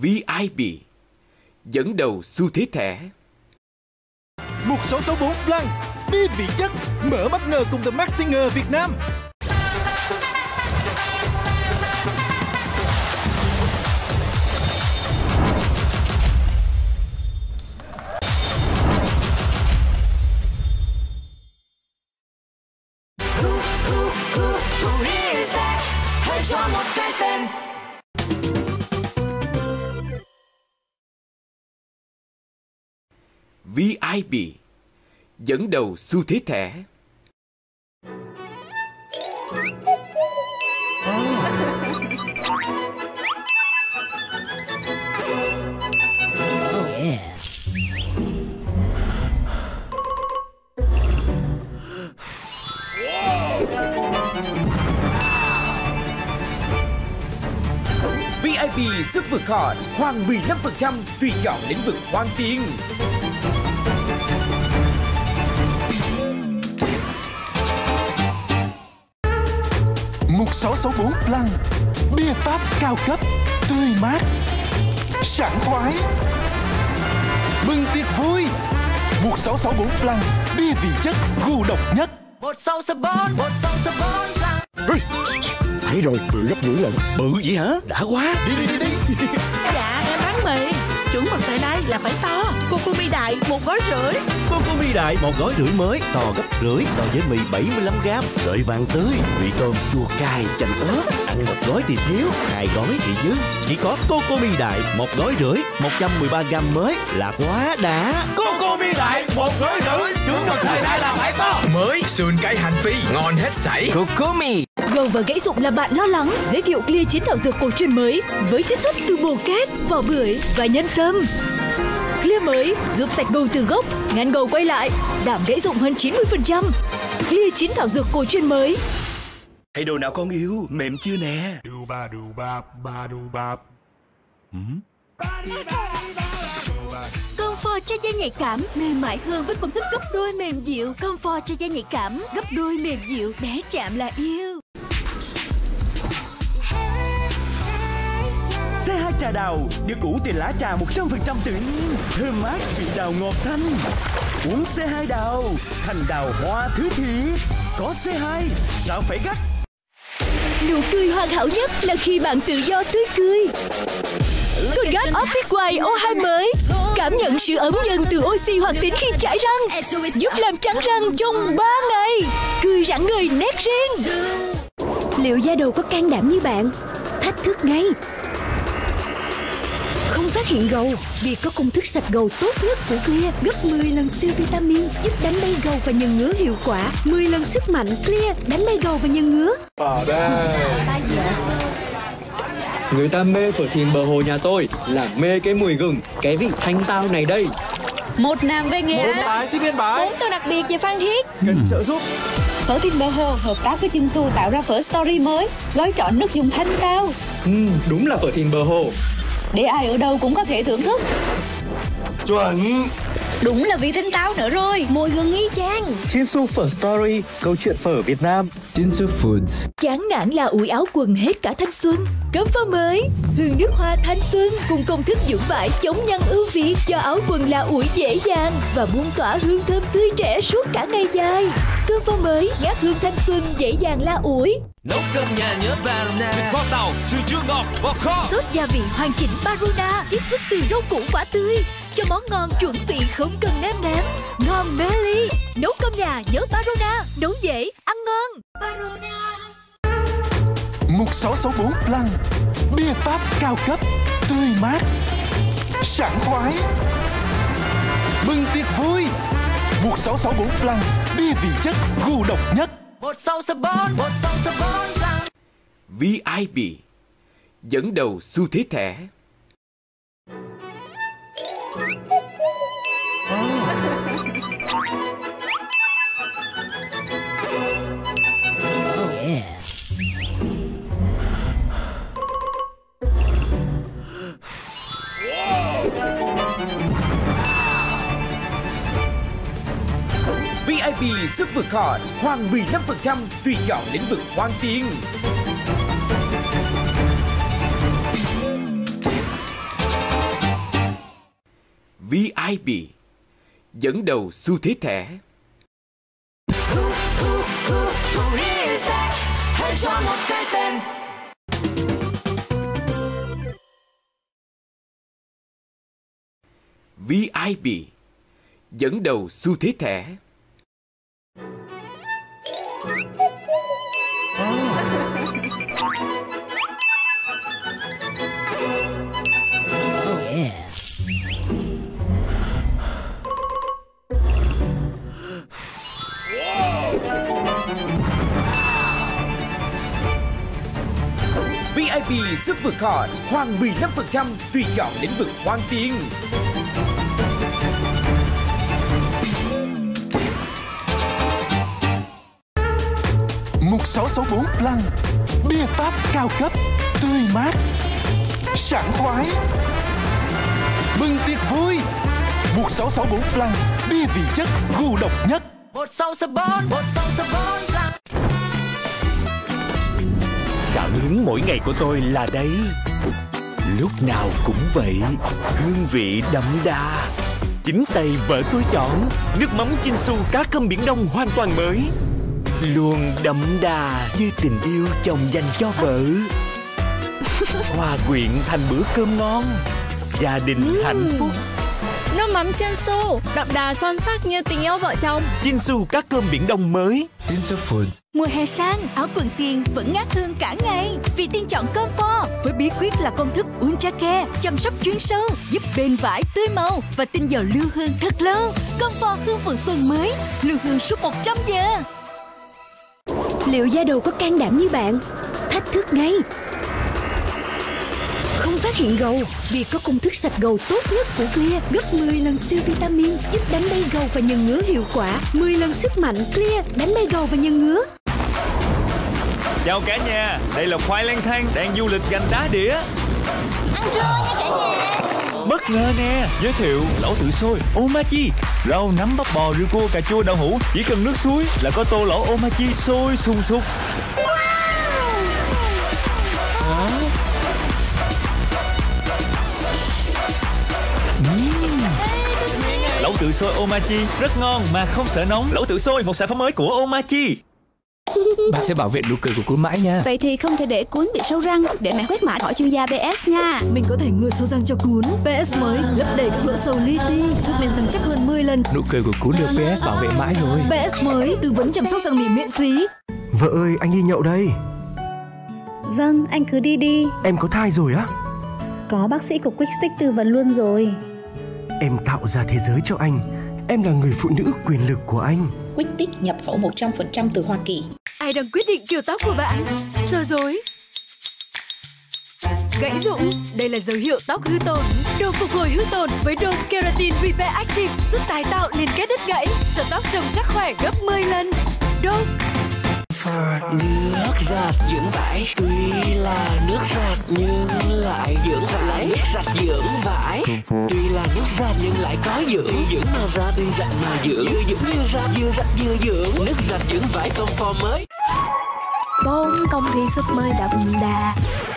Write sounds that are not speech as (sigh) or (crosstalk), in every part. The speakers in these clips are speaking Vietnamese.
VIP dẫn đầu xu thế thẻ. 1664 Blanc Bia vị chất, Mở bất ngờ cùng The Max Singer Việt Nam VIP dẫn đầu xu thế thẻ. VIP giúp vượt hot, hoàng 15% tùy chọn lĩnh vực hoàn tiền. 664 Plan Bia Pháp cao cấp Tươi mát Sảng khoái. Mừng tiệc vui. 1664 Plan Bia vị chất gu độc nhất. 1664 1664 Plan Thấy rồi, bự gấp dữ lần. Bự vậy hả? Đã quá. Đi đi đi đi. Chuẩn mực thời nay là phải to. Cô cô mi đại một gói rưỡi. Cô cô mi đại một gói rưỡi mới. To gấp rưỡi so với mì 75g Rưỡi vàng tươi Vị tôm chua cay chanh ớt. Ăn một gói thì thiếu Hai gói thì dư. Chỉ có cô cô mi đại một gói rưỡi 113g mới. Là quá đã. Cô cô mi đại một gói rưỡi. Chuẩn mực thời nay là phải to. Mới sườn cay hành phi Ngon hết sảy. Cô Gầu và gãy rụng là bạn lo lắng Giới thiệu Clear chiến thảo dược cổ truyền mới Với chiết xuất từ bồ kết, vỏ bưởi và nhân sâm. Clear mới giúp sạch gầu từ gốc Ngăn gầu quay lại Giảm gãy rụng hơn 90% Clear chiến thảo dược cổ truyền mới. Thấy đồ nào con yêu? Mềm chưa nè? Đu ba đu ba ba đu ba. Comfort cho da nhạy cảm mềm mại hơn với công thức gấp đôi mềm dịu. Comfort cho da nhạy cảm gấp đôi mềm dịu. Bé chạm là yêu trà đào được ủ từ lá trà 100% tự nhiên. Thơm mát vị đào ngọt thanh. Uống C2 đào Thành đào hoa thứ thiệt Có C2 sao phải gắt. Nụ cười hoàn hảo nhất là khi bạn tự do tươi cười. Colgate Optic White O2 mới Cảm nhận sự ấm dần từ oxy hoạt tính khi chải răng Giúp làm trắng răng trong 3 ngày. Cười rạng người nét riêng. Liệu da đầu có can đảm như bạn? Thách thức ngay không phát hiện gầu. Vì có công thức sạch gầu tốt nhất của Clear gấp 10 lần siêu vitamin giúp đánh bay gầu và nhân ngứa hiệu quả. 10 lần sức mạnh Clear đánh bay gầu và nhân ngứa. Ở đây. Người ta mê phở thìn bờ hồ nhà tôi là mê cái mùi gừng, cái vị thanh tao này đây. Một nam về nghĩa. Một bái xin biên bái. Bốn tô đặc biệt về Phan Thiết. Cần trợ giúp. Phở Thìn Bờ Hồ hợp tác với Chinsu tạo ra phở story mới Gói trọn nước dùng thanh tao. Ừ, Đúng là phở thìn bờ hồ để ai ở đâu cũng có thể thưởng thức. Chuẩn. Đúng là vị thanh táo nữa rồi. Mùi gừng y chang Chinsu Phở Story Câu chuyện phở Việt Nam. Chinsu Foods. Chán nản là ủi áo quần hết cả thanh xuân. Cấm pha mới Hương nước hoa thanh xuân Cùng công thức dưỡng vải chống nhăn ưu việt Cho áo quần là ủi dễ dàng Và buông tỏa hương thơm tươi trẻ suốt cả ngày dài. Cơm pha mới Ngát hương thanh xuân dễ dàng la ủi. Nấu cơm nhà nhớ Barona Thịt kho tàu, sườn chua ngọt, bò kho. Sốt gia vị hoàn chỉnh Barona Chiết xuất từ rau củ quả tươi Cho món ngon chuẩn vị không cần nêm nếm. Ngon mê ly Nấu cơm nhà nhớ Barona Nấu dễ, ăn ngon. Barona. 1664 Blanc Bia Pháp cao cấp Tươi mát Sảng khoái. Mừng tiệc vui. 1664 Blanc Bia vị chất gu độc nhất. 1664 1664 Blanc VIP dẫn đầu xu thế thẻ. Oh, VIP Super Card, hoàng 15% tùy chọn lĩnh vực hoàn tiền. VIP dẫn đầu xu thế thẻ. Who is that? Hãy cho một cái tên. VIP dẫn đầu xu thế thẻ. Shopee giúp vượt khỏi Hoàng 15% tùy chọn lĩnh vực hoang tiên Mục 664 Plan Bia Pháp cao cấp Tươi mát Sảng khoái. Mừng tiệc vui. Mục 664 Plan Bia vị chất gù độc nhất. 1664 1664 hứng mỗi ngày của tôi là đây Lúc nào cũng vậy Hương vị đậm đà. Chính tay vợ tôi chọn Nước mắm Chinsu cá cơm biển đông hoàn toàn mới. Luôn đậm đà như tình yêu chồng dành cho vợ. (laughs) Hòa quyện thành bữa cơm ngon Gia đình hạnh phúc Nước mắm chiên su, đậm đà son sắc như tình yêu vợ chồng. Chinsu cá cơm biển đông mới Tinsu Food Mùa hè sang, áo quần tiền vẫn ngát hương cả ngày Vì tiên chọn Comfort Với bí quyết là công thức Ultra Care Chăm sóc chuyên sâu, giúp bền vải, tươi màu Và tinh dầu lưu hương thật lâu Comfort hương phượng xuân mới Lưu hương suốt 100 giờ Liệu da đầu có can đảm như bạn? Thách thức ngay! Không phát hiện gầu vì có công thức sạch gầu tốt nhất của Clear gấp 10 lần siêu vitamin giúp đánh bay gầu và nhân ngứa hiệu quả 10 lần sức mạnh Clear đánh bay gầu và nhân ngứa Chào cả nhà, đây là khoai lang thang đang du lịch gành đá đĩa. Ăn trưa nha cả nhà. Bất ngờ nè, giới thiệu lẩu tự sôi Omachi, rau nấm bắp bò riêu cua cà chua đậu hũ, chỉ cần nước suối là có tô lẩu Omachi sôi sung sục. Hả? Tự sôi Omachi rất ngon mà không sợ nóng. Lẩu tự sôi một sản phẩm mới của Omachi. Bạn sẽ bảo vệ nụ cười của cuốn mãi nha Vậy thì không thể để cuốn bị sâu răng Để mẹ quét mã hỏi chuyên gia BS nha Mình có thể ngừa sâu răng cho cuốn BS mới lấp đầy các lỗ sâu li ti Giúp men răng chắc hơn 10 lần Nụ cười của cuốn được PS bảo vệ mãi rồi BS mới tư vấn chăm sóc răng miệng miễn phí Vợ ơi, anh đi nhậu đây. Vâng, anh cứ đi đi. Em có thai rồi á? Có bác sĩ của Quick Stick tư vấn luôn rồi. Em tạo ra thế giới cho anh. Em là người phụ nữ quyền lực của anh. Quick Stick nhập khẩu 100% từ Hoa Kỳ. Ai đang quyết định kiểu tóc của bạn? Sơ dối Gãy rụng, đây là dấu hiệu tóc hư tổn. Đồ phục hồi hư tổn với Dove Keratin Repair Active giúp tái tạo liên kết đứt gãy cho tóc trông chắc khỏe gấp 10 lần. Dove Nước giặt dưỡng vải Tuy là nước giặt nhưng lại dưỡng vải. Nước giặt dưỡng vải Tuy là nước giặt nhưng lại có dưỡng. Dưỡng mà giặt tuy giặt mà dưỡng. Vừa dưỡng vừa giặt vừa giặt vừa dưỡng. Nước giặt dưỡng vải công pho mới. Tốn công ty sức mới đậm đà.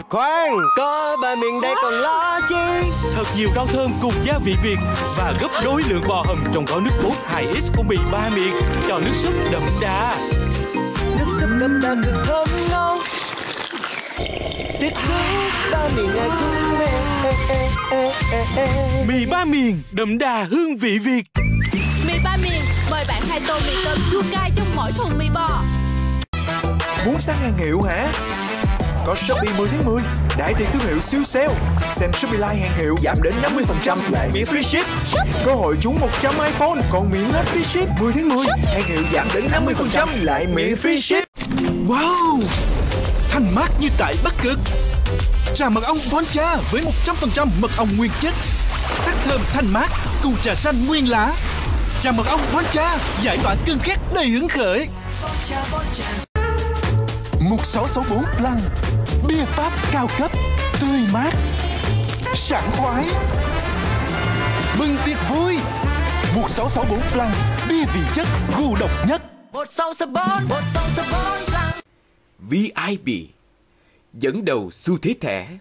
Khoan, có bà miền đây còn lo chi? Thật nhiều rau thơm cùng gia vị Việt và gấp đôi lượng bò hầm trong gói nước cốt 2X của mì ba miền cho nước súp đậm đà. Đậm đà cực thơm ngon Tuyệt vời, ba miền ai cũng mê. Mì ba miền đậm đà hương vị Việt. Mì ba miền, mời bạn hai tô mì tôm chua cay trong mỗi thùng mì bò. Muốn săn hàng hiệu hả? Có Shopee 10 tháng 10 Đại tiệc thương hiệu siêu sale. Xem Shopee Live hàng hiệu giảm đến 50% lại miễn free ship. Cơ hội trúng 100 iPhone còn miễn hết free ship 10 tháng 10 Hàng hiệu giảm đến 50% lại miễn free ship. Wow! Thanh mát như tại Bắc Cực. Trà mật ong Von Cha với 100% mật ong nguyên chất. Tắc thơm thanh mát, cùng trà xanh nguyên lá. Trà mật ong Von Cha giải tỏa cơn khát đầy hứng khởi. Mục 664 Plăng Bia Pháp cao cấp Tươi mát Sảng khoái Mừng tiệc vui Mục 664 Plăng Bia vị chất gu độc nhất Bột sông Sabon, bột sông Sabon Plăng. VIP dẫn đầu xu thế thẻ.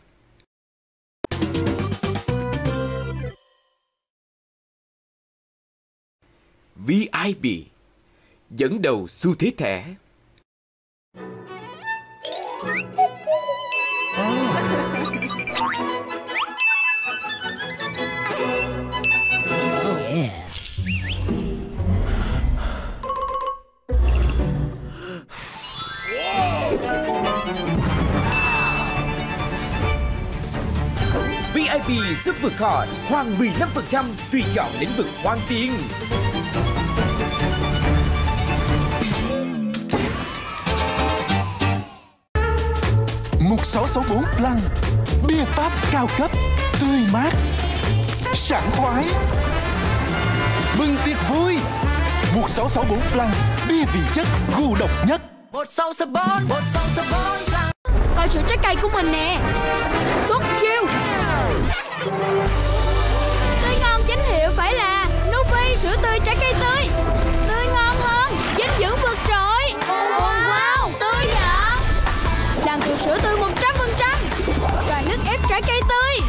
VIP dẫn đầu xu thế thẻ. VIP Supercard hoàn 15% tùy chọn lĩnh vực hoàn tiền. một sáu sáu bốn Plan Bia Pháp cao cấp Tươi mát Sảng khoái. Mừng tiệc vui. Một sáu sáu bốn Plan Bia vị chất gu độc nhất. Một sáu sáu bốn, một sáu sáu bốn Coi sữa trái cây của mình nè. Xuất chiêu Tươi ngon chính hiệu phải là Nufi sữa tươi trái cây tươi. Tươi ngon hơn Dinh dưỡng vượt trội. Wow, Wow tươi vậy? Làm từ sữa tươi 100% và nước ép trái cây tươi.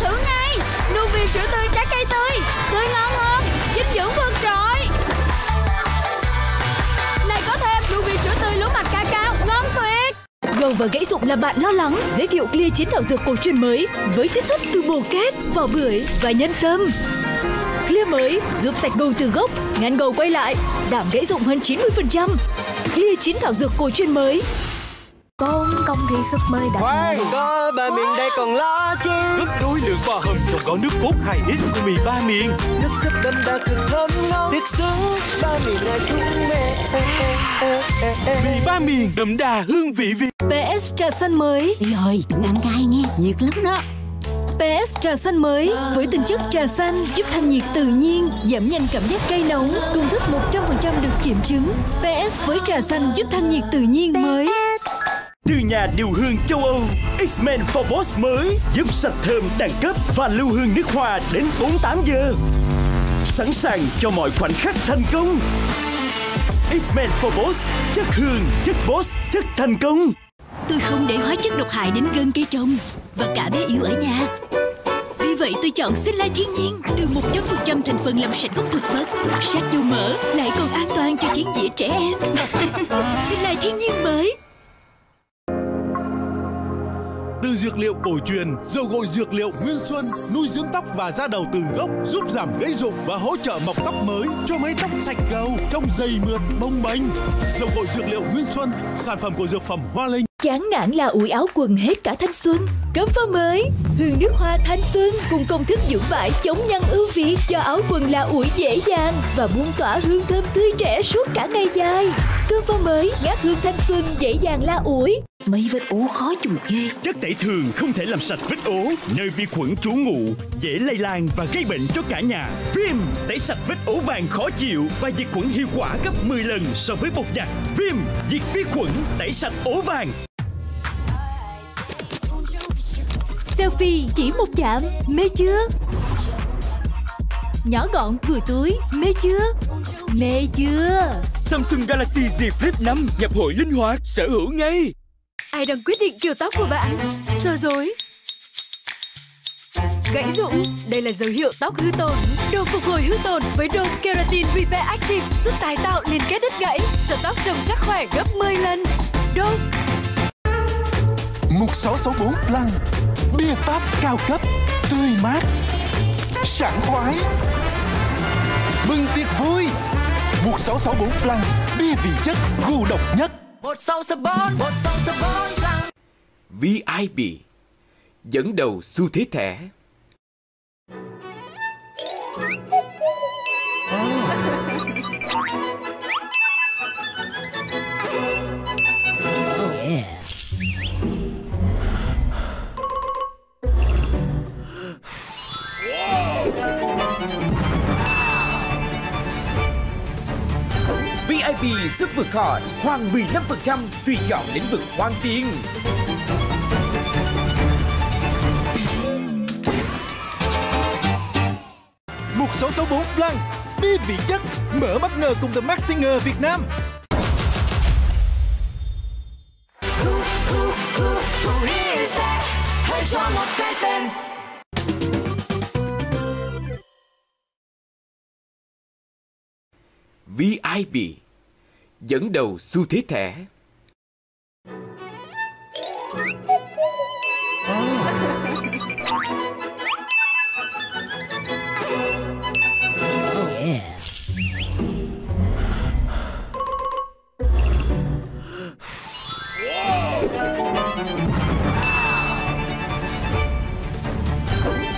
Thử ngay Nufi sữa tươi trái cây tươi. Tươi ngon hơn Dinh dưỡng vượt trội. Này có thêm Nufi sữa tươi lúa mạch đầu và gãy rụng là bạn lo lắng Giới thiệu Clear chiến thảo dược cổ truyền mới Với chiết xuất từ bồ kết, vỏ bưởi và nhân sâm. Clear mới giúp sạch gầu từ gốc Ngăn gầu quay lại Giảm gãy rụng hơn 90% Clear chiến thảo dược cổ truyền mới. Tốn công thi sức mới đặt Khoan. có ba miền đây còn lo chi Gấp đôi lượng bò hầm trong gói nước cốt 2X của mì ba miền Nước súp đậm đà cực thơm ngon. Thiệt xứng ba miền là chúng mẹ. Mì ba miền đậm đà hương vị Việt. PS trà xanh mới. Rồi, đừng ăn cay nghe, nhiệt lắm đó. PS trà xanh mới với tinh chất trà xanh giúp thanh nhiệt tự nhiên, giảm nhanh cảm giác cay nóng, công thức 100% được kiểm chứng. PS với trà xanh giúp thanh nhiệt tự nhiên mới. Từ nhà điều hương châu Âu, X-Men Phobos mới giúp sạch thơm đẳng cấp và lưu hương nước hoa đến 48 giờ. Sẵn sàng cho mọi khoảnh khắc thành công. X-Men Phobos, chất hương, chất boss, chất thành công. Tôi không để hóa chất độc hại đến gần cây trồng Và cả bé yêu ở nhà Vì vậy tôi chọn sinh lai thiên nhiên Từ 100% thành phần làm sạch gốc thực vật Sát dầu mỡ lại còn an toàn cho chén dĩa trẻ em (laughs) Sinh lai thiên nhiên mới Từ dược liệu cổ truyền, dầu gội dược liệu Nguyên Xuân nuôi dưỡng tóc và da đầu từ gốc, giúp giảm gãy rụng và hỗ trợ mọc tóc mới cho mái tóc sạch gầu, trông dày mượt, bông bềnh. Dầu gội dược liệu Nguyên Xuân, sản phẩm của dược phẩm Hoa Linh. Chán nản là ủi áo quần hết cả thanh xuân. Cấm pha mới, hương nước hoa thanh xuân cùng công thức dưỡng vải chống nhăn ưu việt cho áo quần là ủi dễ dàng và buông tỏa hương thơm tươi trẻ suốt cả ngày dài. Cơm pha mới, ngát hương thanh xuân dễ dàng la ủi. Mấy vết ố khó chùi ghê Chất tẩy thường không thể làm sạch vết ố, nơi vi khuẩn trú ngụ, dễ lây lan và gây bệnh cho cả nhà. Viêm tẩy sạch vết ố vàng khó chịu và diệt khuẩn hiệu quả gấp 10 lần so với bột giặt. Viêm diệt vi khuẩn tẩy sạch ố vàng. Selfie chỉ một chạm, mê chưa? Nhỏ gọn vừa túi, mê chưa? Mê chưa? Samsung Galaxy Z Flip 5 nhập hội linh hoạt, sở hữu ngay. Ai đang quyết định kiểu tóc của bạn? Sơ dối Gãy rụng, đây là dấu hiệu tóc hư tổn. Đồ phục hồi hư tổn với Dove Keratin Repair Active giúp tái tạo liên kết đứt gãy, cho tóc trông chắc khỏe gấp 10 lần. Sáu sáu bốn Plan Bia Pháp cao cấp Tươi mát Sảng khoái. Mừng tiệc vui. Một sáu sáu bốn Plan Bia vị chất gu độc nhất. Một sáu sáu bốn, một sáu sáu bốn VIP dẫn đầu xu thế thẻ. VIP Supercard hoàn 15% tùy chọn lĩnh vực hoàn tiền. một sáu sáu bốn Plan Bia vị chất Mở bất ngờ cùng The Max Singer Việt Nam Who is that? Hãy cho một cái tên VIP dẫn đầu xu thế thẻ.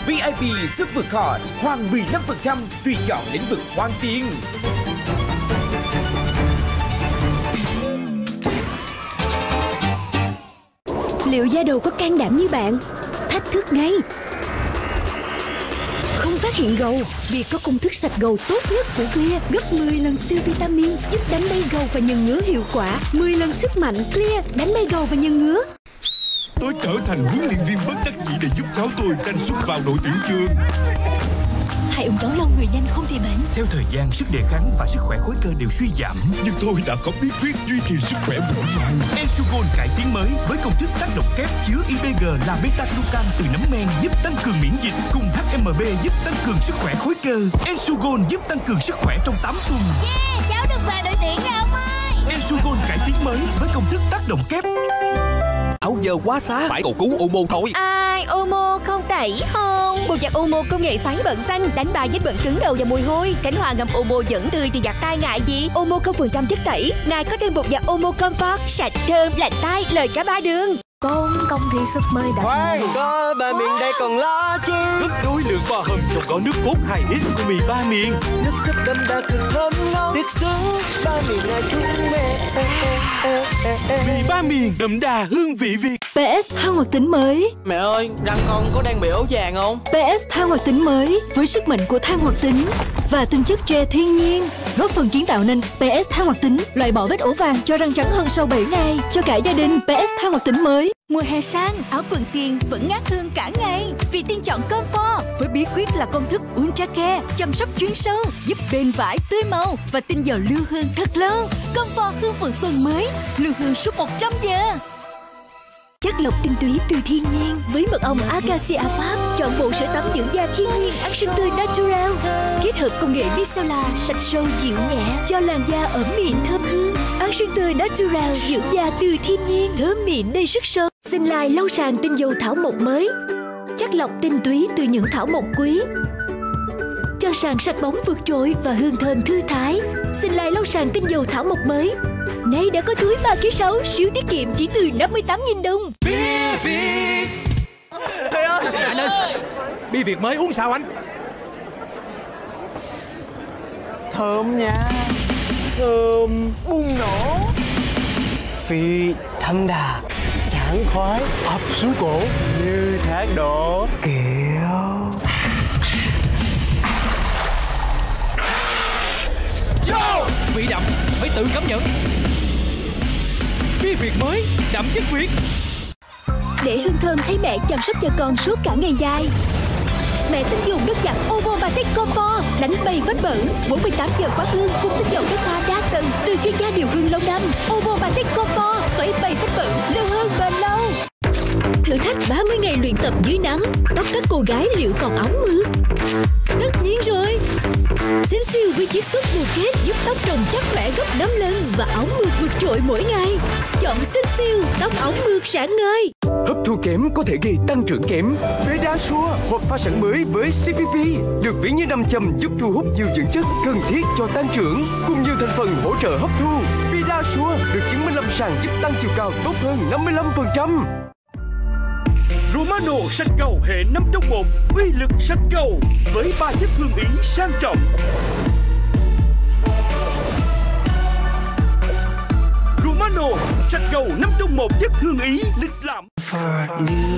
VIP Supercard hoàn 15% tùy chọn lĩnh vực hoàn tiền. Liệu da đầu có can đảm như bạn? Thách thức ngay Không phát hiện gầu, Vì có công thức sạch gầu tốt nhất của Clear Gấp 10 lần siêu vitamin, Giúp đánh bay gầu và nhân ngứa hiệu quả 10 lần sức mạnh Clear, đánh bay gầu và nhân ngứa Tôi trở thành huấn luyện viên bất đắc dĩ để giúp cháu tôi tranh xuất vào đội tuyển trường. Hai ông cháu lâu người nhanh không thì bệnh Theo thời gian, sức đề kháng và sức khỏe khối cơ đều suy giảm. Nhưng tôi đã có bí quyết duy trì sức khỏe vững vàng. Ensugon cải tiến mới với công thức tác động kép chứa IBG là beta glucan từ nấm men giúp tăng cường miễn dịch cùng HMB giúp tăng cường sức khỏe khối cơ. Ensugon giúp tăng cường sức khỏe trong 8 tuần. Yeah, cháu được vào đội tuyển rồi ông ơi Ensugon cải tiến mới với công thức tác động kép. Áo giờ quá xá Phải cầu cứu Omo thôi chai Omo không tẩy không? Bột giặt Omo công nghệ xoắn bẩn xanh, Đánh bại vết bẩn cứng đầu và mùi hôi. Cánh hoa ngâm Omo vẫn tươi thì giặt tay ngại gì? Omo không phần trăm chất tẩy. Này có thêm bột giặt Omo Comfort, Sạch, thơm, lạnh tay lời cả ba đường. Con công ty sức mới đã Khoan, có ba miền đây còn lo chi Gấp đôi lượng bò hầm trong gói nước cốt 2X của mì ba miền. Nước súp đậm đà cực thơm ngon. Tiếc xứng ba miền là chúng ê. Mì ba miền đậm đà hương vị Việt. PS thang hoạt tính mới. Mẹ ơi, răng con có đang bị ố vàng không? PS than hoạt tính mới với sức mạnh của than hoạt tính và tinh chất tre thiên nhiên góp phần kiến tạo nên PS than hoạt tính. Loại bỏ vết ố vàng cho răng trắng hơn sau 7 ngày cho cả gia đình. PS than hoạt tính mới Mùa hè sang, áo quần tiền vẫn ngát hương cả ngày. Vì tiên chọn Comfort Với bí quyết là công thức Ultra Care Chăm sóc chuyên sâu, giúp bền vải, tươi màu Và tinh dầu lưu hương thật lâu. Comfort hương phần xuân mới Lưu hương suốt 100 giờ. Chất lọc tinh túy từ thiên nhiên với mật ong Acacia Pháp chọn bộ sữa tắm dưỡng da thiên nhiên ăn sinh tươi natural. Kết hợp công nghệ micellar sạch sâu dịu nhẹ cho làn da ẩm mịn thơm ăn sưng tươi natural dưỡng da từ thiên nhiên thơm mịn đầy sức sống. Xin lai lâu sàn tinh dầu thảo mộc mới. Chất lọc tinh túy từ những thảo mộc quý. Cho sàn sạch bóng vượt trội và hương thơm thư thái. Xin lai lâu sàn tinh dầu thảo mộc mới. Nay đã có túi 3 kg 6 siêu tiết kiệm chỉ từ 58.000 đồng. Thầy ơi. Nhanh lên Bia Việt mới uống sao anh? Thơm nha Thơm bùng nổ. Vị thanh đà Sảng khoái ập xuống cổ Như thác đổ Kiểu. Vị đậm Phải tự cảm nhận. Bia Việt mới Đậm chất Việt. Để hương thơm thấy mẹ chăm sóc cho con suốt cả ngày dài. Mẹ tính dùng nước giặt Ovo Batic Comfort, đánh bay vết bẩn. 48 giờ khóa thương cùng tinh dầu nước hoa đa tầng. Từ chuyên gia điều hương lâu năm Ovo Batic Comfort tẩy bay vết bẩn, lâu hơn bền lâu. Thử thách 30 ngày luyện tập dưới nắng, tóc các cô gái liệu còn óng ư tất nhiên rồi! Sensiêu với chiết xuất bù kết giúp tóc trồng chắc khỏe gấp 5 lần và óng mượt vượt trội mỗi ngày chọn Sensiêu tóc óng mượt sáng ngời Hấp thu kém có thể gây tăng trưởng kém. Pedasure, hộp pha sẵn mới với CPP, được ví như nam châm giúp thu hút nhiều dưỡng chất cần thiết cho tăng trưởng, cùng nhiều thành phần hỗ trợ hấp thu. Pedasure được chứng minh lâm sàng giúp tăng chiều cao tốt hơn 55%. Romano sạch cầu hệ 5 trong 1 uy lực sạch cầu với ba chất hương ý sang trọng. Romano sạch cầu 5 trong 1 chất hương ý lịch lãm.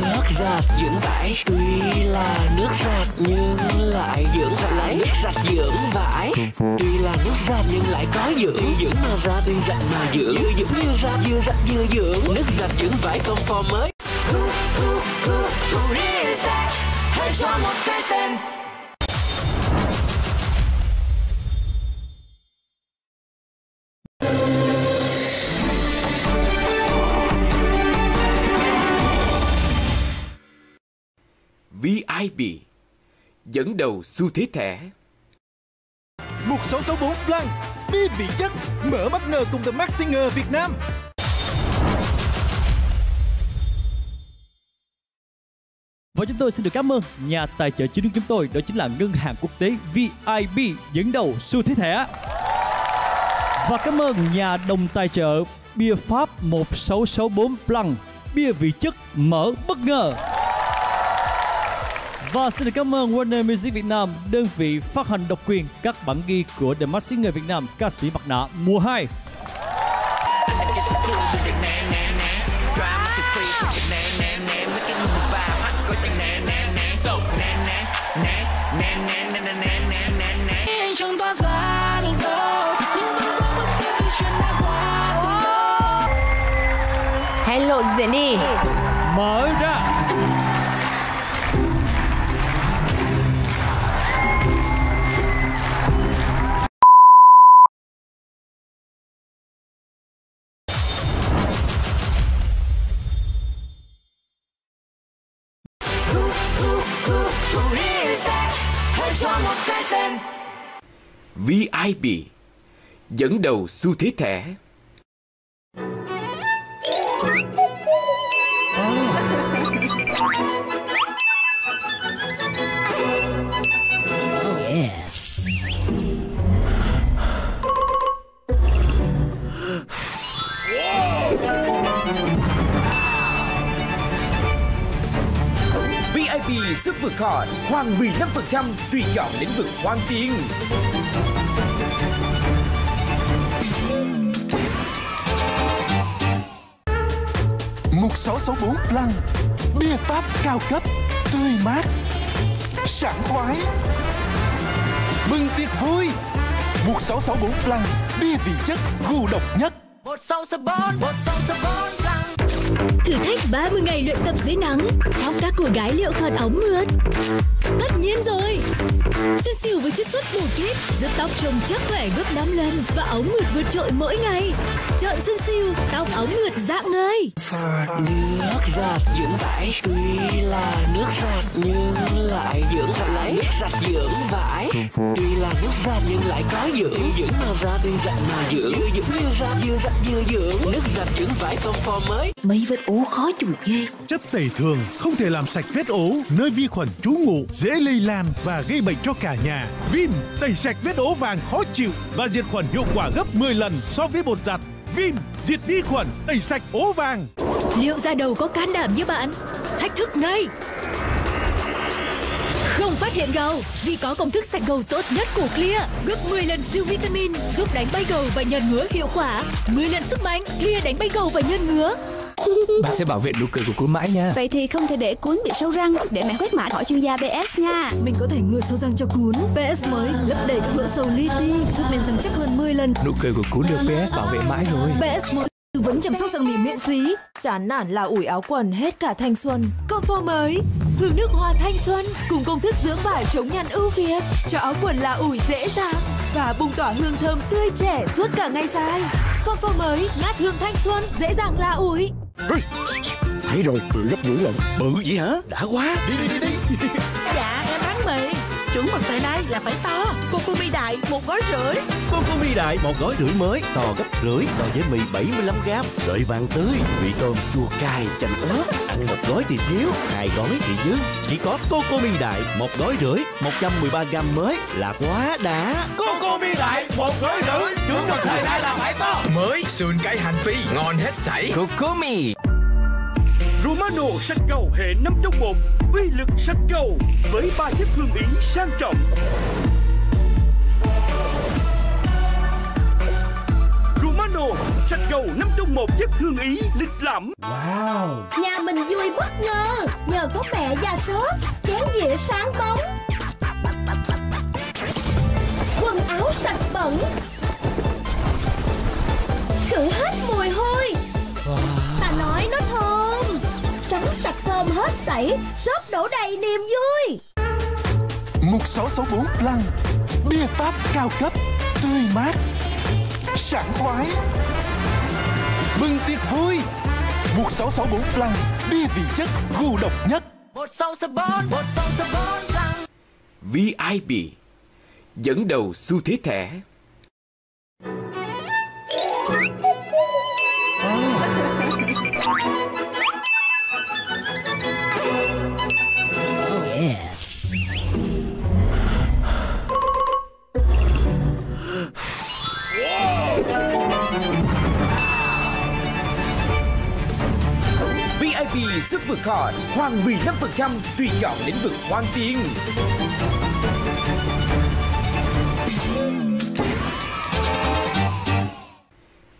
Nước giặt dưỡng vải, Tuy là nước giặt nhưng lại dưỡng vải Nước giặt dưỡng vải, Tuy là nước giặt nhưng lại có dưỡng. Dưỡng mà ra tuy giặt mà dưỡng. Dưỡng như giặt vừa giặt vừa dưỡng. Nước giặt dưỡng vải comfort mới. Hãy cho một cái tên VIP dẫn đầu xu thế thẻ. 1664 Blanc pin vị chất mở bất ngờ cùng The Max Singer Việt Nam. Và chúng tôi xin được cảm ơn nhà tài trợ chính của chúng tôi đó chính là Ngân hàng Quốc tế VIB dẫn đầu xu thế thẻ. Và cảm ơn nhà đồng tài trợ bia Pháp 1664 Blanc, bia vị chất mở bất ngờ. Và xin được cảm ơn Warner Music Việt Nam, đơn vị phát hành độc quyền các bản ghi của The Masked Singer Việt Nam, ca sĩ mặt nạ mùa 2. Diễn đi Mở ra Who, who, who, who is that Hãy cho một cái tên VIP dẫn đầu xu thế thẻ. sức vượt khỏi hoàng mì 5% tùy chọn lĩnh vực hoàn tiên. Mục 664 Blanc Bia Pháp cao cấp Tươi mát Sảng khoái. Mừng tiệc vui. Mục 664 Blanc Bia vị chất gù độc nhất. 1664 1664 Thử thách 30 ngày luyện tập dưới nắng. Tóc các cô gái liệu còn ống mượt. Tất nhiên rồi. Xin siêu với chiết xuất bổ kíp Giúp tóc trông chắc khỏe gấp 5 lần Và óng mượt vượt trội mỗi ngày. Chọn Xin siêu Tóc óng mượt dạng ngời Nước giặt dưỡng vải Tuy là nước giặt nhưng lại dưỡng vải lấy. Nước giặt dưỡng vải Tuy là nước giặt nhưng lại có dưỡng. Dưỡng mà ra tuy giặt mà dưỡng. Dưỡng vừa giặt vừa giặt vừa dưỡng. Nước giặt dưỡng vải con phò mới. Mấy vết ố khó chịu ghê. Chất tẩy thường không thể làm sạch vết ố, nơi vi khuẩn trú ngụ dễ lây lan và gây bệnh cho cả nhà. Vim tẩy sạch vết ố vàng khó chịu và diệt khuẩn hiệu quả gấp 10 lần so với bột giặt. Vim diệt vi khuẩn, tẩy sạch ố vàng. Liệu da đầu có can đảm như bạn? Thách thức ngay! Không phát hiện gầu vì có công thức sạch gầu tốt nhất của Clear, gấp 10 lần siêu vitamin, giúp đánh bay gầu và nhờn ngứa hiệu quả 10 lần sức mạnh, Clear đánh bay gầu và nhờn ngứa (laughs) Bạn sẽ bảo vệ nụ cười của cô mãi nha. Vậy thì không thể để cuốn bị sâu răng Để mẹ quét mã hỏi chuyên gia BS nha. Mình có thể ngừa sâu răng cho cuốn PS mới lấp đầy các lỗ sâu li ti Giúp men răng chắc hơn 10 lần. Nụ cười của cuốn được PS bảo vệ mãi rồi. PS mới tư vấn chăm sóc răng mì miễn phí. Chán nản là ủi áo quần hết cả thanh xuân. Comfort mới Hương nước hoa thanh xuân. Cùng công thức dưỡng vải chống nhăn ưu việt. Cho áo quần là ủi dễ dàng Và bùng tỏa hương thơm tươi trẻ suốt cả ngày dài. Comfort mới ngát hương thanh xuân Dễ dàng là ủi Thấy rồi, bự gấp rưỡi lần Bự gì hả? Đã quá. Đi đi đi đi. Dạ em bán mì. Chuẩn mực thời nay là phải to Cô cô mi đại một gói rưỡi. Coco mi đại một gói rưỡi mới To gấp rưỡi so với mì 75g Rưỡi vàng tươi Vị tôm chua cay chanh ớt. Ăn một gói thì thiếu Hai gói thì dư. Chỉ có Coco mi đại một gói rưỡi 113g mới là quá đã. Coco mi đại một gói rưỡi Chuẩn mực thời nay là phải to. Mới xương cái hành phi Ngon hết sảy. Coco mi Romano sạch gầu hệ 5 trong 1 Uy lực sạch gầu Với ba chất hương ý sang trọng Sạch gầu 5 trong 1 chất hương ý lịch lãm. Wow. Nhà mình vui bất ngờ Nhờ có mẹ già sốt Chén dĩa sáng bóng. Quần áo sạch bẩn. Khử hết mùi hôi. Ta nói nó thơm. Trắng sạch thơm hết sảy Shop đổ đầy niềm vui. Mục 664 Blanc Bia Pháp cao cấp Tươi mát Sảng khoái. Mừng tiệc vui. Mục 664 Blanc Bia vị chất gu độc nhất. Một sâu sơ bốn, một sâu sơ bốn VIP dẫn đầu xu thế thẻ. Sức vượt khỏi hoàn 15% tùy chọn lĩnh vực hoàn tiền.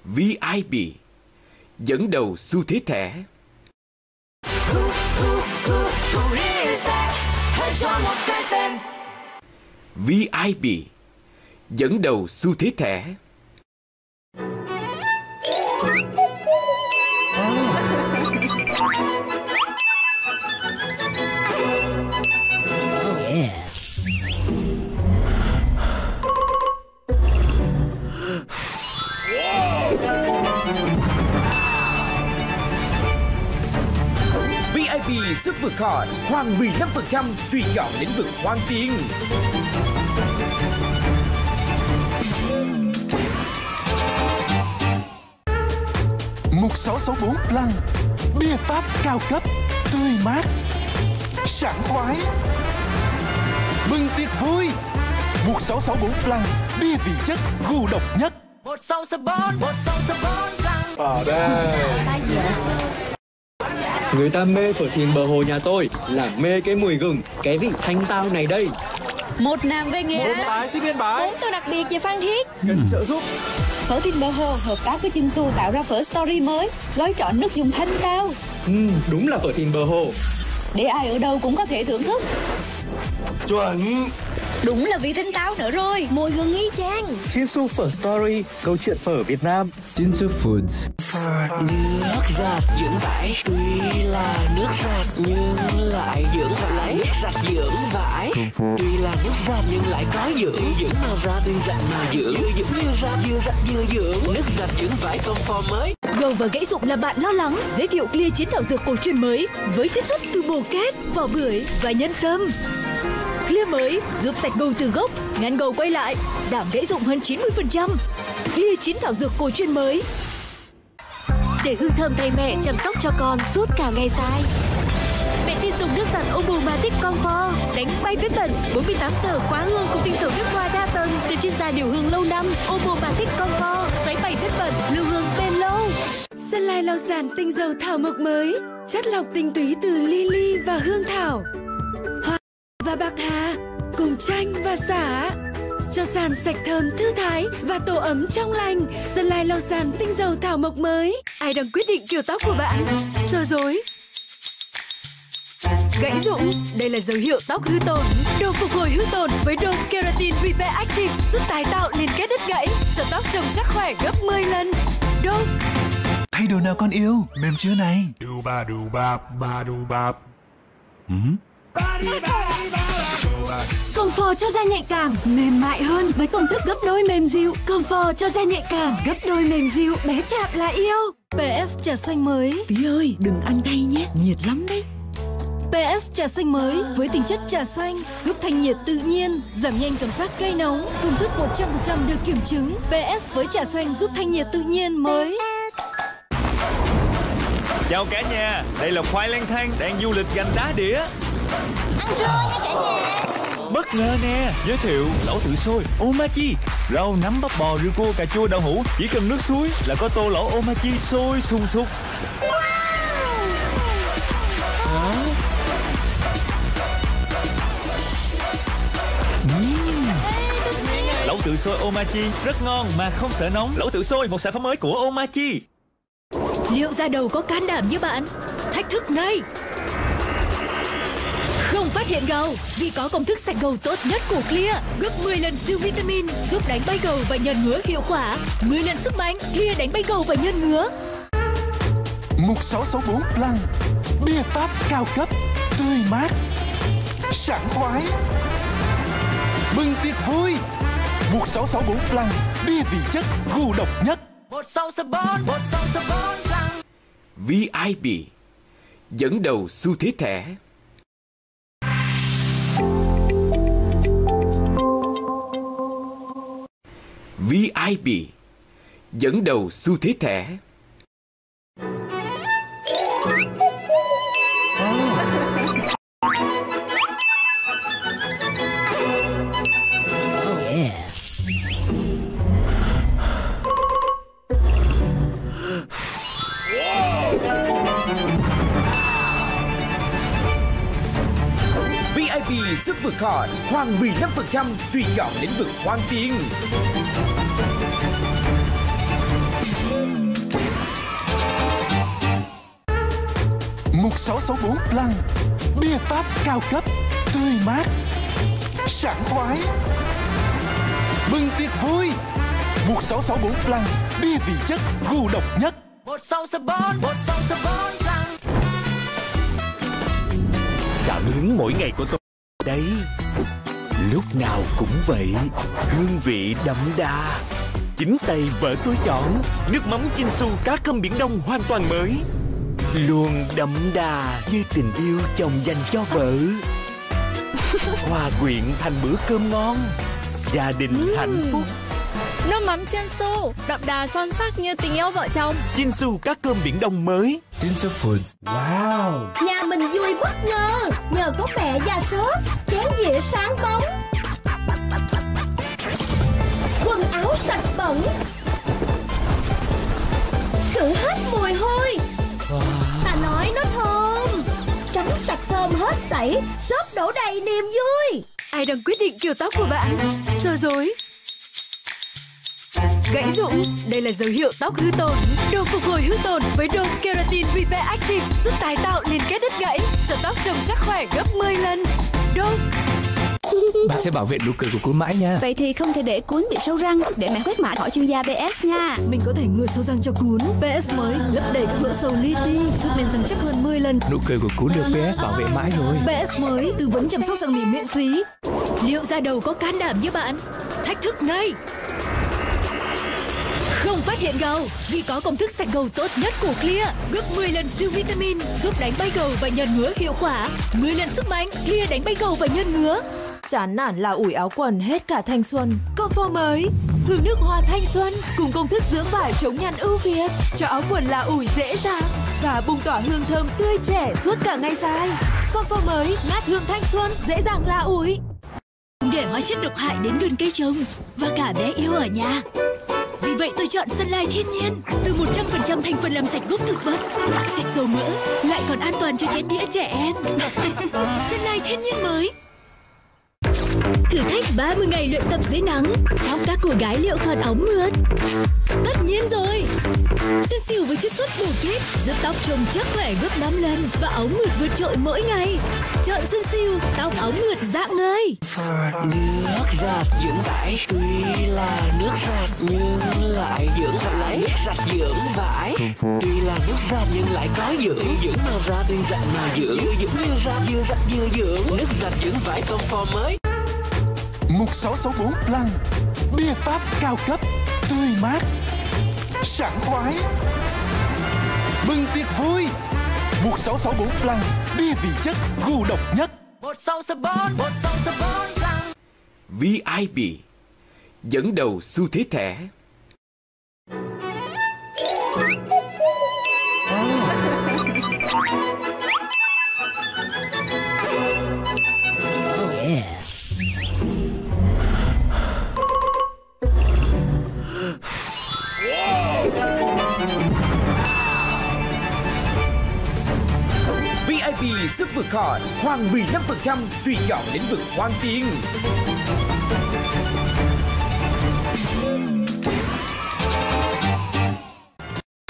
VIP dẫn đầu xu thế thẻ. VIP dẫn đầu xu thế thẻ. VIP Supercard hoàn 15% tùy chọn lĩnh vực hoàn tiền. Mục 664 Plăng Bia Pháp cao cấp Tươi mát Sảng khoái. Mừng tiệc vui. Mục 664 Plăng Bia vị chất gu độc nhất. Một sâu sơ bốn, một sâu sơ bốn Ở đây Người ta mê phở thìn bờ hồ nhà tôi là mê cái mùi gừng, cái vị thanh tao này đây. Một nam về nghĩa Bốn bái xin biên bái. Bốn từ đặc biệt về Phan Thiết Cần trợ giúp. Phở Thìn Bờ Hồ hợp tác với Chinsu tạo ra phở story mới Gói trọn nước dùng thanh tao Ừ, đúng là phở thìn bờ hồ. Để ai ở đâu cũng có thể thưởng thức Chuẩn. Đúng là vị thanh táo nữa rồi. Mùi gừng y chang Chinsu phở story, câu chuyện phở Việt Nam. Jinsu Foods. Nước giặt dưỡng vải. Tuy là nước giặt nhưng lại dưỡng vải. Nước giặt dưỡng vải. Tuy là nước giặt nhưng lại có dưỡng. Dưỡng mà ra tuy giặt mà dưỡng. Dưỡng như ra vừa giặt vừa dưỡng. Nước giặt dưỡng vải comfort mới. Gầu và gãy rụng là bạn lo lắng. Giới thiệu clear chiến thảo dược cổ truyền mới Với chất xuất từ bồ kết, vỏ bưởi và nhân sâm Clear mới giúp sạch gầu từ gốc Ngăn gầu quay lại Giảm gãy rụng hơn 90% Clear chín thảo dược cổ truyền mới. Để hương thơm thay mẹ chăm sóc cho con suốt cả ngày dài. Mẹ tin dùng nước giặt Omomatic Comfort Đánh bay vết bẩn. 48 giờ khóa hương cùng tinh dầu nước hoa đa tầng Từ chuyên gia điều hương lâu năm Omomatic Comfort Giấy bay vết bẩn, lưu hương bền lâu. Sunlight Lai lau sàn tinh dầu thảo mộc mới Chất lọc tinh túy từ lily và hương thảo và bạc hà Cùng chanh và xả Cho sàn sạch thơm thư thái Và tổ ấm trong lành Sơn Lai lau sàn tinh dầu thảo mộc mới Ai đang quyết định kiểu tóc của bạn? Sơ rối Gãy rụng, đây là dấu hiệu tóc hư tổn. Đồ phục hồi hư tổn với Dove Keratin Repair Active giúp tái tạo liên kết đứt gãy, cho tóc trông chắc khỏe gấp 10 lần. Dove Thay đồ nào con yêu Mềm chưa này Đu ba đu ba ba đu ba. Comfort cho da nhạy cảm Mềm mại hơn với công thức gấp đôi mềm dịu Comfort cho da nhạy cảm Gấp đôi mềm dịu Bé chạm là yêu PS trà xanh mới Tí ơi, đừng ăn tay nhé, nhiệt lắm đấy. PS trà xanh mới với tính chất trà xanh giúp thanh nhiệt tự nhiên, giảm nhanh cảm giác cay nóng, công thức 100% được kiểm chứng. PS với trà xanh giúp thanh nhiệt tự nhiên mới. Chào cả nhà, đây là khoai lang thang đang du lịch gành đá đĩa. Ăn trưa nha cả nhà Bất ngờ nè, giới thiệu lẩu tự sôi Omachi, rau nấm bắp bò rượu cua cà chua đậu hũ, chỉ cần nước suối là có tô lẩu Omachi sôi sùng sục. Hả? Lẩu tự sôi Omachi rất ngon mà không sợ nóng. Lẩu tự sôi một sản phẩm mới của Omachi. Liệu da đầu có can đảm như bạn? Thách thức ngay! Không phát hiện gầu vì có công thức sạch gầu tốt nhất của Clear gấp 10 lần siêu vitamin giúp đánh bay gầu và nhân ngứa hiệu quả. 10 lần sức mạnh Clear đánh bay gầu và nhân ngứa. Mục 664 Plăng Bia Pháp cao cấp Tươi mát Sảng khoái. Mừng tiệc vui. Mục 664 Plăng Bia vị chất gu độc nhất. Một sâu sơ bốn, một sâu sơ bốn VIP dẫn đầu xu thế thẻ. VIP dẫn đầu xu thế thẻ. VIP Supercard, hoàng 15% tùy chọn lĩnh vực hoàn tiền. Một sáu sáu bốn Plăng Bia Pháp cao cấp Tươi mát Sảng khoái. Mừng tiệc vui. Một sáu sáu bốn Plăng Bia vị chất gu độc nhất. Một sáu sáu bốn, một sáu sáu bốn Plăng Cảm hứng mỗi ngày của tôi đấy. Lúc nào cũng vậy Hương vị đậm đà. Chính tay vợ tôi chọn Nước mắm Chinsu cá cơm biển đông hoàn toàn mới Luôn đậm đà như tình yêu chồng dành cho vợ. Hòa quyện thành bữa cơm ngon. Gia đình hạnh phúc. Nước mắm chiên su, đậm đà son sắc như tình yêu vợ chồng. Chinsu cá cơm biển đông mới. Pinso Foods. Wow. Nhà mình vui bất ngờ Nhờ có mẹ già sớm Chén dĩa sáng bóng. Quần áo sạch bẩn. Khử hết mùi hôi sạch thơm hết sảy Shop đổ đầy niềm vui Ai đang quyết định kiểu tóc của bạn? Sơ dối. Gãy rụng, đây là dấu hiệu tóc hư tổn. Đồ phục hồi hư tổn với đồ Keratin Repair Active giúp tái tạo liên kết đứt gãy, cho tóc trông chắc khỏe gấp 10 lần. Dove bạn sẽ bảo vệ nụ cười của cô mãi nha. Vậy thì không thể để cuốn bị sâu răng Để mẹ quét mã hỏi chuyên gia BS nha Mình có thể ngừa sâu răng cho cún. PS mới lấp đầy các lỗ sâu li ti, giúp men răng chắc hơn 10 lần. Nụ cười của cún được PS bảo vệ mãi rồi. PS mới tư vấn chăm sóc răng mì miễn phí. Liệu da đầu có can đảm như bạn? Thách thức ngay! Không phát hiện gầu vì có công thức sạch gầu tốt nhất của Clear gấp 10 lần siêu vitamin giúp đánh bay gầu và nhân ngứa hiệu quả 10 lần sức mạnh Clear đánh bay gầu và nhân ngứa Chán nản là ủi áo quần hết cả thanh xuân. Comfort mới Hương nước hoa thanh xuân Cùng công thức dưỡng vải chống nhăn ưu việt Cho áo quần là ủi dễ dàng Và bùng tỏa hương thơm tươi trẻ suốt cả ngày dài Comfort mới ngát hương thanh xuân Dễ dàng là ủi để hóa chất độc hại đến vườn cây trồng và cả bé yêu ở nhà. Vì vậy tôi chọn Sunlight thiên nhiên từ 100% thành phần làm sạch gốc thực vật, sạch dầu mỡ, lại còn an toàn cho chén đĩa trẻ em. (laughs) Sunlight thiên nhiên mới. Thử thách 30 ngày luyện tập dưới nắng Tóc các cô gái liệu còn óng mượt. Tất nhiên rồi! Sensil với chiết xuất bổ kết Giúp tóc trông chắc khỏe gấp 5 lần Và óng mượt vượt trội mỗi ngày. Chọn Sensil Tóc óng mượt dạng ngời Nước giặt dưỡng vải, Tuy là nước giặt nhưng lại dưỡng vải. Nước giặt dưỡng vải, Tuy là nước giặt nhưng lại có dưỡng. Dưỡng mà ra, tuy dạng mà dưỡng. Dưỡng như giặt vừa giặt, vừa dưỡng. Nước giặt dưỡng vải Comfort mới. 1664 Plăng Bia Pháp cao cấp Tươi mát Sảng khoái. Mừng tiệc vui. 1664 Plăng Bia vị chất gu độc nhất. Một sáu sáu bốn, một sáu sáu bốn Plăng VIP dẫn đầu xu thế thẻ. VIP Supercard khoan 15% tùy chọn lĩnh vực hoang tiền.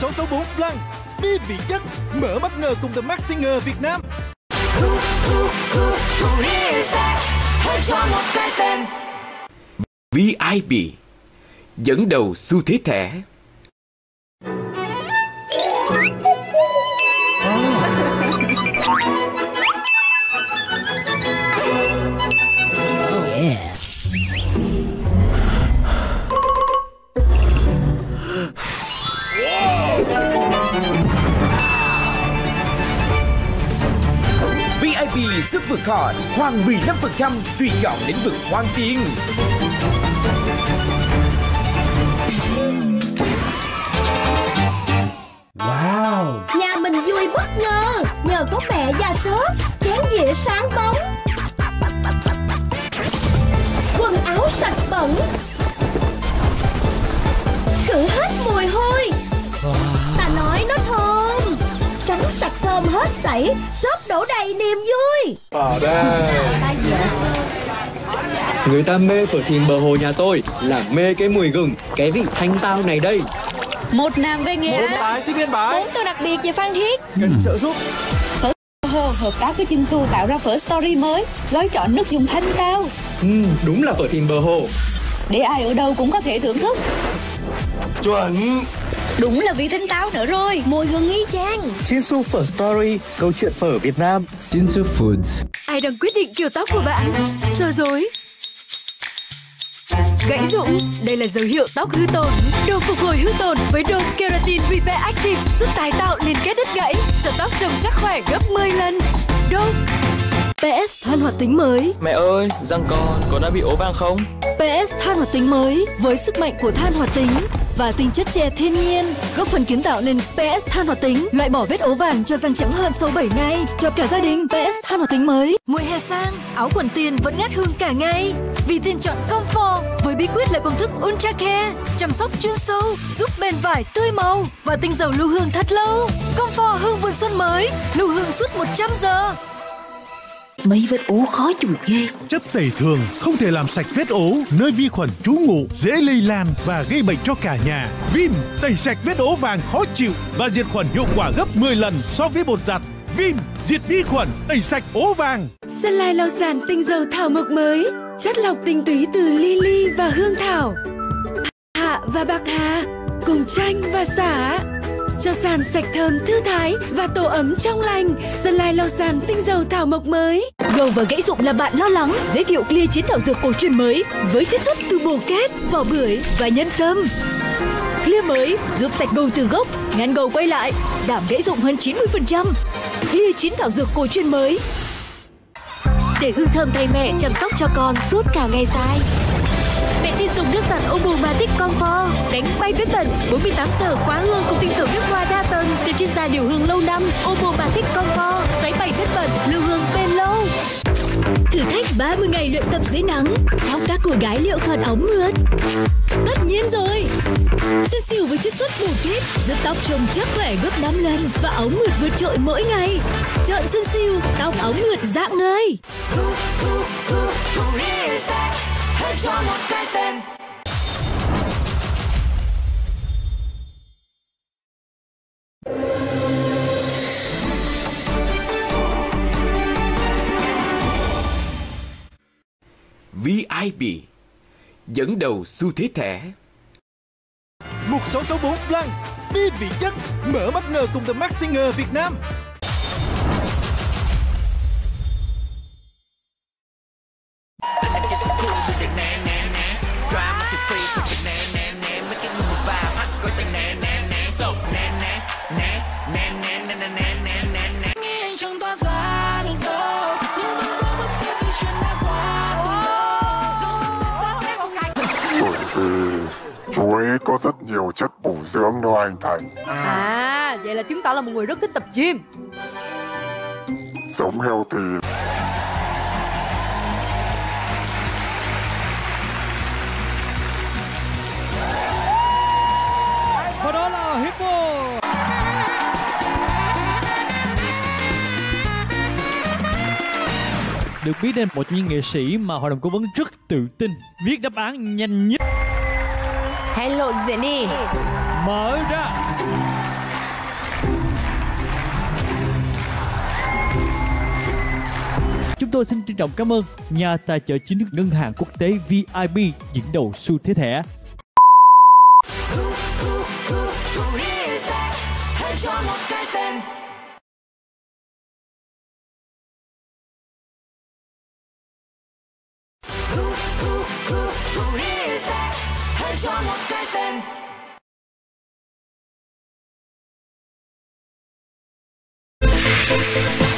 Số số 4 Plăng Bia vị chất Mở bất ngờ cùng The Max Singer Việt Nam VIP dẫn đầu xu thế thẻ. VIP Supercard khoan 15% tùy chọn lĩnh vực hoang tiền. Wow! Nhà mình vui bất ngờ Nhờ có mẹ già sớm Chén dĩa sáng bóng. Quần áo sạch bẩn. Khử hết mùi hôi. Ta nói nó thơm. Trắng sạch thơm hết sảy đầy niềm vui Ở đây Người ta mê phở thìn bờ hồ nhà tôi là mê cái mùi gừng, cái vị thanh tao này đây. Một nam về Nghệ Bốn bái xin biên bái. Bốn tô đặc biệt về Phan Thiết Cần trợ giúp. Phở Hồ hợp tác với Chinsu tạo ra phở story mới Gói trọn nước dùng thanh tao Ừ, đúng là phở thìn bờ hồ. Để ai ở đâu cũng có thể thưởng thức Chuẩn. Đúng là vị thanh tao nữa rồi Mùi gừng y chang Chinsu Phở Story, câu chuyện phở Việt Nam. Jinsu Foods. Ai đang quyết định kiểu tóc của bạn? Sơ dối Gãy rụng, đây là dấu hiệu tóc hư tổn. Đồ phục hồi hư tổn với Dove Keratin Repair Active giúp tái tạo liên kết đứt gãy, cho tóc trông chắc khỏe gấp 10 lần. Dove PS than hoạt tính mới Mẹ ơi, răng con, con đã bị ố vàng không? PS than hoạt tính mới với sức mạnh của than hoạt tính và tinh chất chè thiên nhiên, góp phần kiến tạo nên PS than hoạt tính, loại bỏ vết ố vàng cho răng trắng hơn sau 7 ngày, cho cả gia đình PS than hoạt tính mới. Mùa hè sang, áo quần tiền vẫn ngát hương cả ngày. Vì tiền chọn comfort, với bí quyết là công thức ultra care, chăm sóc chuyên sâu, giúp bền vải tươi màu và tinh dầu lưu hương thật lâu. Comfort hương vườn xuân mới, lưu hương suốt 100 giờ. Mấy vết ố khó chùi ghê Chất tẩy thường không thể làm sạch vết ố, nơi vi khuẩn trú ngụ dễ lây lan và gây bệnh cho cả nhà. Vim tẩy sạch vết ố vàng khó chịu và diệt khuẩn hiệu quả gấp 10 lần so với bột giặt. Vim diệt vi khuẩn tẩy sạch ố vàng. Sunlight lau sàn tinh dầu thảo mộc mới Chất lọc tinh túy từ lily và hương thảo Hạ và bạc hà Cùng chanh và xả cho sàn sạch thơm thư thái Và tổ ấm trong lành. Sunlight lau sàn tinh dầu thảo mộc mới. Gầu và gãy rụng là bạn lo lắng. Giới thiệu Clear chiến thảo dược cổ truyền mới Với chất xuất từ bồ kết, vỏ bưởi và nhân sâm. Clear mới giúp sạch gầu từ gốc Ngăn gầu quay lại Giảm gãy rụng hơn 90% Clear chiến thảo dược cổ truyền mới. Để hương thơm thay mẹ chăm sóc cho con suốt cả ngày dài dùng nước giặt Omomatic Comfort. Đánh bay vết bẩn. 48 giờ khóa hương cùng tinh dầu nước hoa đa tầng Từ chuyên gia điều hương lâu năm Omomatic Comfort. Giấy bay vết bẩn, lưu hương bền lâu. Thử thách 30 ngày luyện tập dưới nắng. Tóc các cô gái liệu còn ống mượt. Tất nhiên rồi. Xe siêu với chiết xuất bù kết Giúp tóc trông chắc khỏe gấp 5 lần Và ống mượt vượt trội mỗi ngày. Chọn sân siêu Tóc ống mượt dạng ngời cho một cái tên VIP dẫn đầu xu thế thẻ. 1664 Blanc Bia vị chất Mở bất ngờ cùng The Max Singer Việt Nam chuối có rất nhiều chất bổ dưỡng đó anh Thành. À, vậy là chứng tỏ là một người rất thích tập gym. Sống healthy. Và đó là Hippo Được biết đến một những nghệ sĩ mà hội đồng cố vấn rất tự tin Viết đáp án nhanh nhất Hello Jenny Mở ra Chúng tôi xin trân trọng cảm ơn nhà tài trợ chính nước ngân hàng quốc tế VIB dẫn đầu xu thế thẻ. Bye.